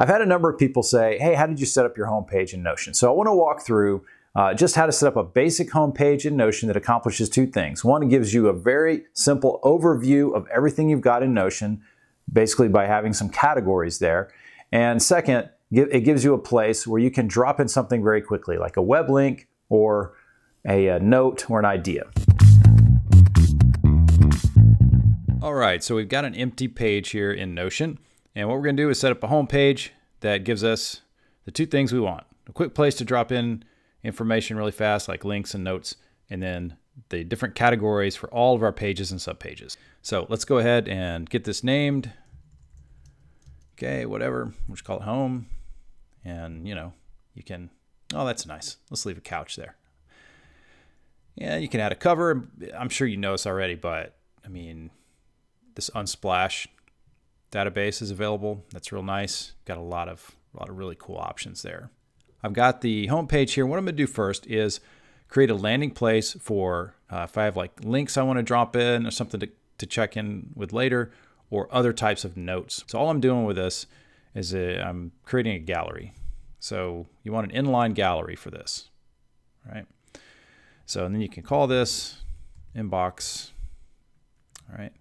I've had a number of people say, hey, how did you set up your homepage in Notion? So I want to walk through uh, just how to set up a basic homepage in Notion that accomplishes two things. One, it gives you a very simple overview of everything you've got in Notion, basically by having some categories there. And second, it gives you a place where you can drop in something very quickly, like a web link or a, a note or an idea. All right, so we've got an empty page here in Notion. And what we're going to do is set up a home page that gives us the two things we want. A quick place to drop in information really fast, like links and notes, and then the different categories for all of our pages and subpages. So let's go ahead and get this named. Okay, whatever, we'll just call it home. And you know, you can, oh, that's nice. Let's leave a couch there. Yeah, you can add a cover. I'm sure you know this already, but I mean, this Unsplash database is available. That's real nice. Got a lot of a lot of really cool options there. I've got the home page here. What I'm going to do first is create a landing place for uh, if I have like links I want to drop in or something to, to check in with later or other types of notes. So all I'm doing with this is i I'm creating a gallery. So you want an inline gallery for this, right? So and then you can call this inbox, all right?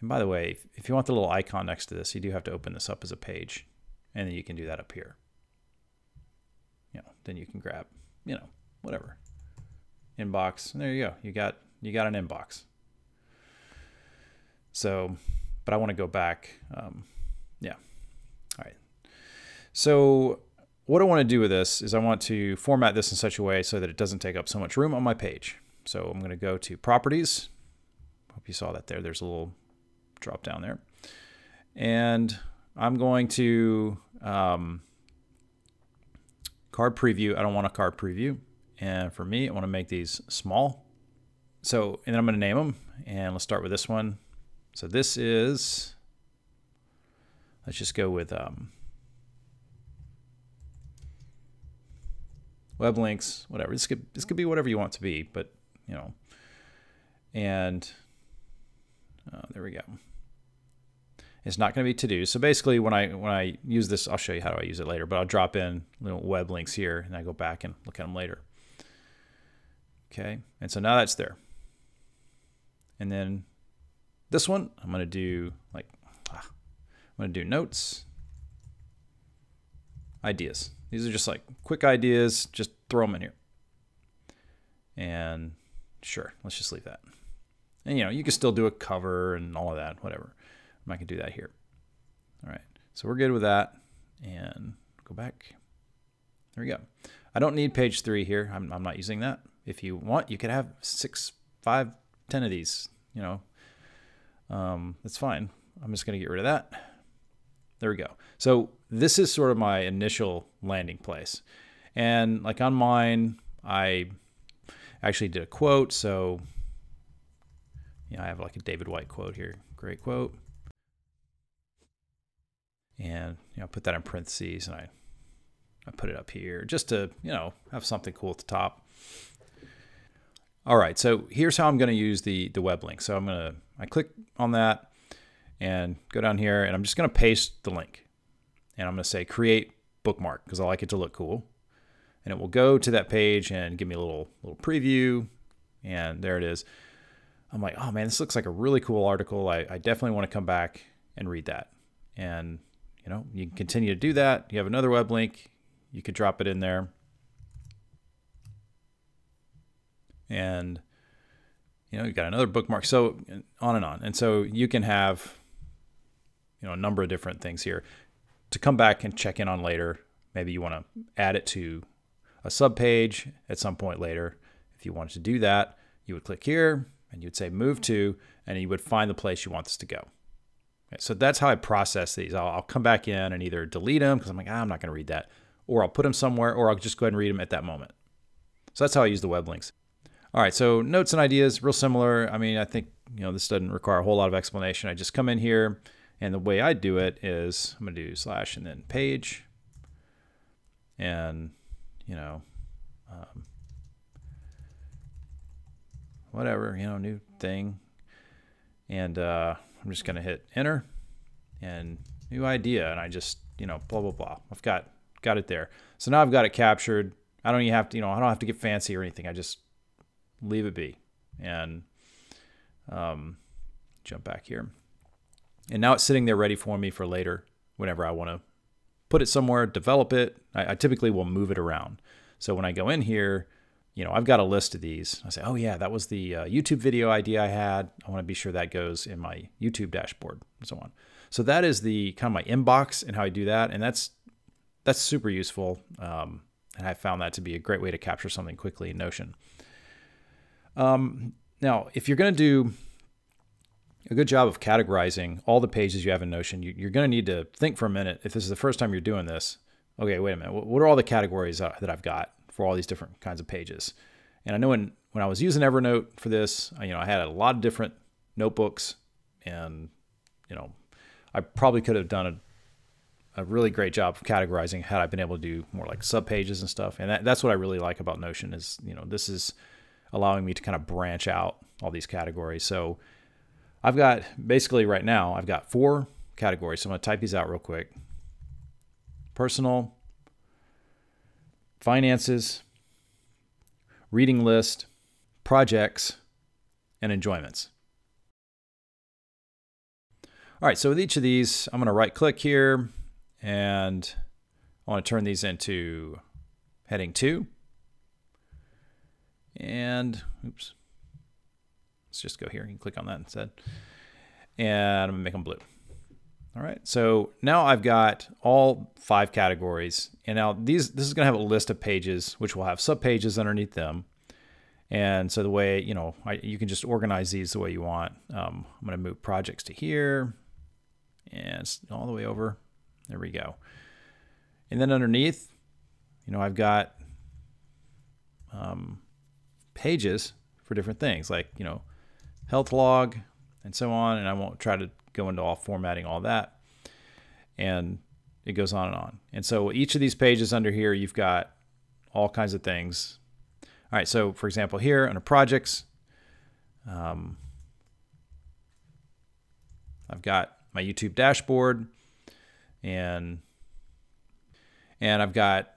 And by the way, if, if you want the little icon next to this, you do have to open this up as a page and then you can do that up here. You know, then you can grab, you know, whatever. Inbox. And there you go. You got you got an inbox. So, but I want to go back. Um, yeah. All right. So what I want to do with this is I want to format this in such a way so that it doesn't take up so much room on my page. So I'm going to go to properties. Hope you saw that there. There's a little drop down there. And I'm going to um, card preview. I don't want a card preview. And for me, I want to make these small. So, and then I'm going to name them. And let's start with this one. So this is, let's just go with um, web links, whatever. This could, this could be whatever you want to be, but, you know, and uh, there we go. It's not going to be to do. So basically, when I when I use this, I'll show you how I use it later. But I'll drop in little web links here, and I go back and look at them later. Okay, and so now that's there. And then this one, I'm going to do like ah, I'm going to do notes, ideas. These are just like quick ideas. Just throw them in here. And sure, let's just leave that. And you know, you can still do a cover and all of that, whatever. I can do that here. All right, so we're good with that. And go back. There we go. I don't need page three here. I'm, I'm not using that. If you want, you could have six, five, ten of these, you know. Um, that's fine. I'm just going to get rid of that. There we go. So this is sort of my initial landing place. And like on mine, I actually did a quote. So, you know, I have like a David Whyte quote here. Great quote and you know put that in parentheses and I I put it up here just to you know have something cool at the top. All right, so here's how I'm going to use the the web link. So I'm going to I click on that and go down here and I'm just going to paste the link and I'm going to say create bookmark because I like it to look cool. And it will go to that page and give me a little little preview and there it is. I'm like, oh man, this looks like a really cool article. I, I definitely want to come back and read that. And you know, you can continue to do that. You have another web link, you could drop it in there. And you know, you've got another bookmark. So on and on. And so you can have you know, a number of different things here to come back and check in on later. Maybe you want to add it to a sub page at some point later. If you wanted to do that, you would click here and you would say move to, and you would find the place you want this to go. So that's how I process these. I'll, I'll come back in and either delete them because I'm like, ah, I'm not going to read that, or I'll put them somewhere, or I'll just go ahead and read them at that moment. So that's how I use the web links. All right, so notes and ideas, real similar. I mean, I think you know this doesn't require a whole lot of explanation. I just come in here, and the way I do it is I'm going to do slash and then page, and you know, um, whatever, you know, new thing, and uh, I'm just going to hit enter and new idea. And I just you know, blah blah blah. I've got got it there. So now I've got it captured. I don't even have to, you know, I don't have to get fancy or anything. I just leave it be and um, jump back here. And now it's sitting there ready for me for later whenever I want to put it somewhere, develop it. I, I, typically will move it around. So when I go in here, you know, I've got a list of these. I say, oh yeah, that was the uh, YouTube video idea I had. I want to be sure that goes in my YouTube dashboard and so on. So that is the kind of my inbox and how I do that. And that's, that's super useful. Um, and I found that to be a great way to capture something quickly in Notion. Um, now, if you're going to do a good job of categorizing all the pages you have in Notion, you, are going to need to think for a minute. If this is the first time you're doing this, okay, wait a minute. What are all the categories that I've got for all these different kinds of pages? And I know when, when I was using Evernote for this, you know, I had a lot of different notebooks and, you know, I probably could have done a, a really great job of categorizing had I been able to do more like sub pages and stuff. And that, that's what I really like about Notion is, you know, this is allowing me to kind of branch out all these categories. So I've got basically right now, I've got four categories. So I'm going to type these out real quick personal, finances, reading list, projects, and enjoyments. All right, so with each of these, I'm going to right click here and I want to turn these into heading two. And oops, let's just go here and click on that instead. And I'm gonna make them blue. All right, so now I've got all five categories. And now these this is gonna have a list of pages, which will have subpages underneath them. And so the way, you know, I, you can just organize these the way you want. Um, I'm gonna move projects to here and all the way over. There we go. And then underneath, you know, I've got um, pages for different things like, you know, health log and so on. And I won't try to go into all formatting all that. And it goes on and on. And so each of these pages under here, you've got all kinds of things. All right, so for example, here under projects, um, I've got my YouTube dashboard and and I've got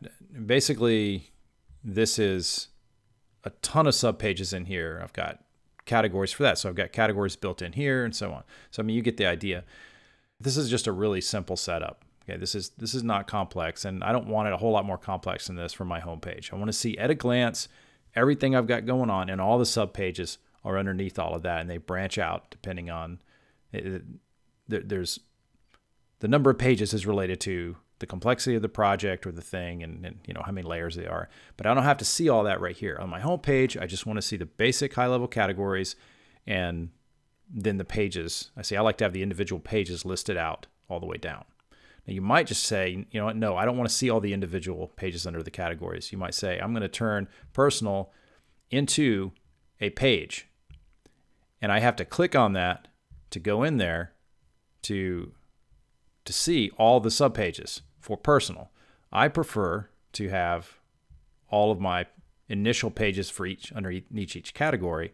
basically this is a ton of sub pages in here. I've got categories for that. So I've got categories built in here and so on. So I mean, you get the idea. This is just a really simple setup. Okay, this is this is not complex, and I don't want it a whole lot more complex than this for my homepage. I want to see at a glance everything I've got going on, and all the sub pages are underneath all of that, and they branch out depending on. Eh, eh, it, there's the number of pages is related to the complexity of the project or the thing and, and, you know how many layers they are. But I don't have to see all that right here. On my home page, I just want to see the basic high level categories and then the pages. I say I like to have the individual pages listed out all the way down. Now you might just say, you know what, no, I don't want to see all the individual pages under the categories. You might say, I'm going to turn personal into a page. And I have to click on that to go in there to to see all the subpages for personal. I prefer to have all of my initial pages for each underneath each category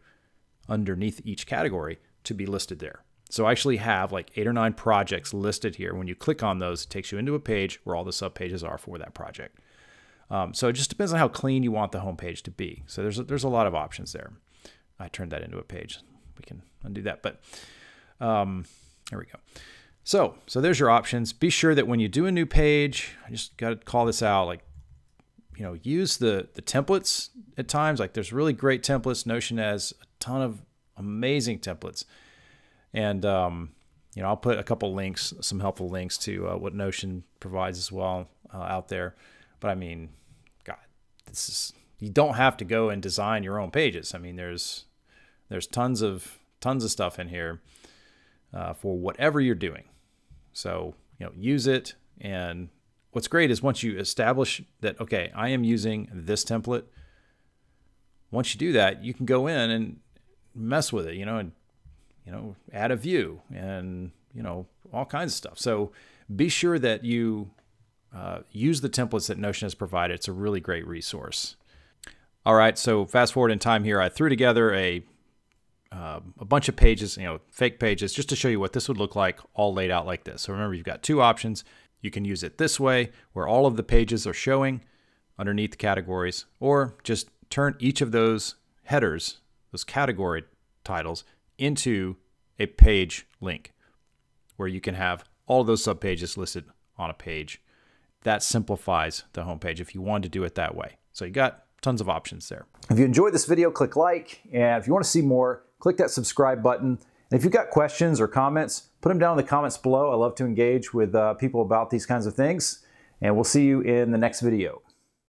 underneath each category to be listed there. So I actually have like eight or nine projects listed here. When you click on those, it takes you into a page where all the subpages are for that project. Um, so it just depends on how clean you want the homepage to be. So there's a, there's a lot of options there. I turned that into a page. We can undo that, but um, there we go. So, so there's your options. Be sure that when you do a new page, I just got to call this out, like, you know, use the, the templates at times. Like there's really great templates. Notion has a ton of amazing templates. And, um, you know, I'll put a couple links, some helpful links to uh, what Notion provides as well uh, out there. But I mean, God, this is, you don't have to go and design your own pages. I mean, there's, there's tons of, tons of stuff in here uh, for whatever you're doing. So, you know, use it. And what's great is once you establish that, okay, I am using this template, once you do that, you can go in and mess with it, you know, and, you know, add a view and, you know, all kinds of stuff. So be sure that you uh, use the templates that Notion has provided. It's a really great resource. All right, so fast forward in time here, I threw together a uh, a bunch of pages, you know, fake pages, just to show you what this would look like all laid out like this. So remember, you've got two options. You can use it this way, where all of the pages are showing underneath the categories, or just turn each of those headers, those category titles, into a page link where you can have all those subpages listed on a page. That simplifies the homepage if you want to do it that way. So you got tons of options there. If you enjoyed this video, click like. And if you want to see more, click that subscribe button. And if you've got questions or comments, put them down in the comments below. I love to engage with uh, people about these kinds of things. And we'll see you in the next video.